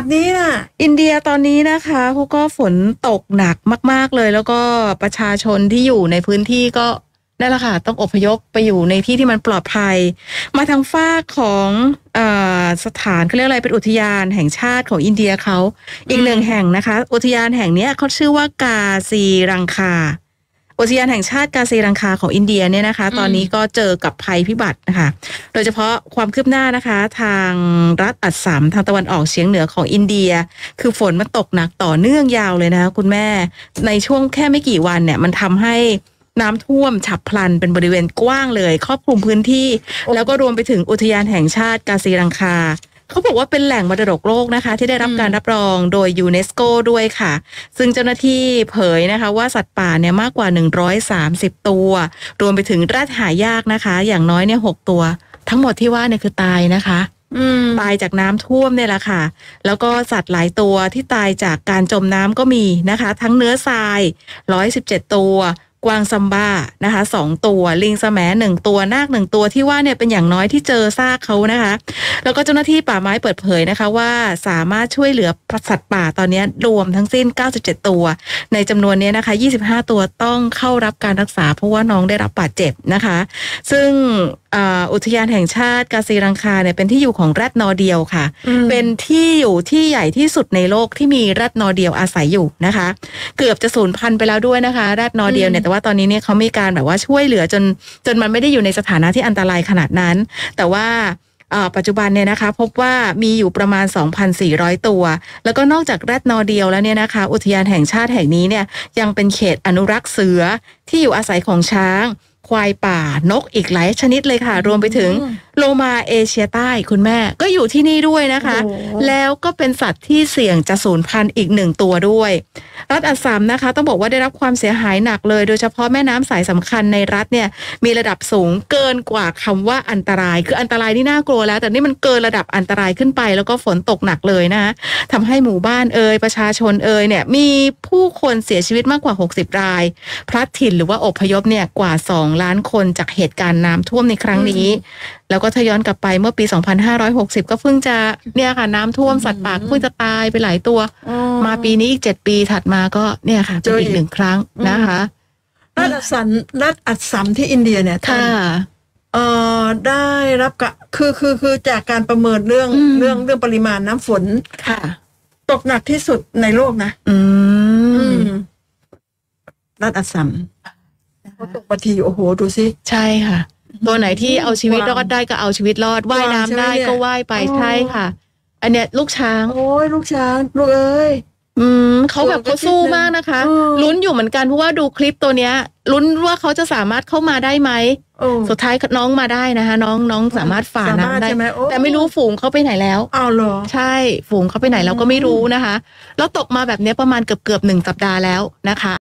ดนี้น่ะ อินเดียตอนนี้นะคะเขาก็ฝนตกหนักมาก ๆเลย แล้วก็ประชาชนที่อยู่ในพื้นที่ก็นั่นแหละค่ะต้องอพยพไปอยู่ในที่ที่มันปลอดภัย มาทางฝากของอสถานเขาเรียกอะไรเป็นอุทยานแห่งชาติของอินเดียเขาอีกหนึ่งแห่งนะคะ อุทยานแห่งนี้เขาชื่อว่ากาซีรังคา อุทยานแห่งชาติกาซีรังคาของอินเดียเนี่ยนะคะอืมตอนนี้ก็เจอกับภัยพิบัตินะคะ โดยเฉพาะความคืบหน้านะคะ ทางรัฐอัสสัมทางตะวันออกเฉียงเหนือของอินเดีย คือฝนมันตกหนักต่อเนื่องยาวเลยนะคะคุณแม่ในช่วงแค่ไม่กี่วันเนี่ยมันทำให้น้ำท่วมฉับพลันเป็นบริเวณกว้างเลย ครอบคลุมพื้นที่ แล้วก็รวมไปถึงอุทยานแห่งชาติกาซีรังคา เขาบอกว่าเป็นแหล่งมรดกโลกนะคะ ที่ได้รับอืมการรับรองโดยยูเนสโกด้วยค่ะ ซึ่งเจ้าหน้าที่เผยนะคะว่าสัตว์ป่าเนี่ยมากกว่า 130 ตัว รวมไปถึงแรดหายากนะคะ อย่างน้อยเนี่ยหกตัว ทั้งหมดที่ว่าเนี่ยคือตายนะคะอืมตายจากน้ำท่วมเนี่ยแหละค่ะ แล้วก็สัตว์หลายตัวที่ตายจากการจมน้ำก็มีนะคะ ทั้งเนื้อทราย 117 ตัว กวางซัมบ้านะคะสองตัว ลิงสแมหนึ่งตัวนาคหนึ่งตัวที่ว่าเนี่ยเป็นอย่างน้อยที่เจอซากเขานะคะ แล้วก็เจ้าหน้าที่ป่าไม้เปิดเผยนะคะว่าสามารถช่วยเหลือสัตว์ป่าตอนนี้รวมทั้งสิ้น 97 ตัว ในจำนวนนี้นะคะ 25 ตัวต้องเข้ารับการรักษา เพราะว่าน้องได้รับบาดเจ็บนะคะ ซึ่งอ่าอุทยานแห่งชาติกาซีรังคาเนี่ยเป็นที่อยู่ของแรดนอร์เดียวค่ะอืมเป็นที่อยู่ที่ใหญ่ที่สุดในโลกที่มีแรดนอร์เดียวอาศัยอยู่นะคะ เกือบจะสูญพันธุ์ไปแล้วด้วยนะคะแรดนอร์เดียวเนี่ยแต่ว่าตอนนี้เนี่ยเขามีการแบบว่าช่วยเหลือจนจนมันไม่ได้อยู่ในสถานะที่อันตรายขนาดนั้น แต่ว่าปัจจุบันเนี่ยนะคะพบว่ามีอยู่ประมาณ 2,400 ตัว แล้วก็นอกจากแรดนอเดียวแล้วเนี่ยนะคะ อุทยานแห่งชาติแห่งนี้เนี่ยยังเป็นเขตอนุรักษ์เสือที่อยู่อาศัยของช้าง ควายป่านกอีกหลายชนิดเลยค่ะ รวมไปถึงอืมโลมาเอเชียใต้คุณแม่ ก็อยู่ที่นี่ด้วยนะคะโอ้โหแล้วก็เป็นสัตว์ที่เสี่ยงจะสูญพันธุ์อีกหนึ่งตัวด้วย รัฐอัสสัมนะคะ ต้องบอกว่าได้รับความเสียหายหนักเลย โดยเฉพาะแม่น้ำสายสำคัญในรัฐเนี่ยมีระดับสูงเกินกว่าคำว่าอันตราย คืออันตรายนี่น่ากลัวแล้ว แต่นี่มันเกินระดับอันตรายขึ้นไป แล้วก็ฝนตกหนักเลยนะคะทำให้หมู่บ้านเอ่ยประชาชนเอ่ยเนี่ยมีผู้คนเสียชีวิตมากกว่า 60 ราย พลัดถิ่นหรือว่าอพยพเนี่ยกว่า2ล้านคนจากเหตุการณ์น้ำท่วมในครั้งนี้ แล้วก็ถ้าย้อนกลับไปเมื่อปี 2560 ก็เพิ่งจะเนี่ยค่ะน้ำท่วมสัตว์ป่าก็เพิ่งจะตายไปหลายตัวอ๋อมาปีนี้อีก 7 ปีถัดมาก็เนี่ยค่ะเป็นอีกหนึ่งครั้งนะคะรัฐอัสสัมรัฐอัสสัมที่อินเดียเนี่ยท่านค่ะเอ่อได้รับกะคือคือคือจากการประเมินเรื่องอืมเรื่องเรื่องปริมาณน้ำฝนค่ะ ตกหนักที่สุดในโลกนะ อือืมมรัฐอัสสัมพอ ตกมาทีโอ้โหดูสิ ใช่ค่ะ ตัวไหนที่เอาชีวิตกวางรอดได้ก็เอาชีวิตรอดว่ายน้ำกวางใช่ไหมได้เนี่ยก็ว่ายไปอ๋อใช่ค่ะ อันเนี้ยลูกช้าง โอ้ยลูกช้างลูกเอ้ยอืมเขาแบบตัวเขาสู้กระซิบมากนะคะอืมลุ้นอยู่เหมือนกันเพราะว่าดูคลิปตัวเนี้ยลุ้นว่าเขาจะสามารถเข้ามาได้ไหมโอ้สุดท้ายน้องมาได้นะคะ น้องน้องสามารถฝ่าสามารถน้ำได้ใช่ไหมโอ้แต่ไม่รู้ฝูงเขาไปไหนแล้วเอาเหรอใช่ ฝูงเขาไปไหนเราก็ไม่รู้นะคะ แล้วตกมาแบบเนี้ยประมาณเกือบเกือบๆหนึ่งสัปดาห์แล้วนะคะ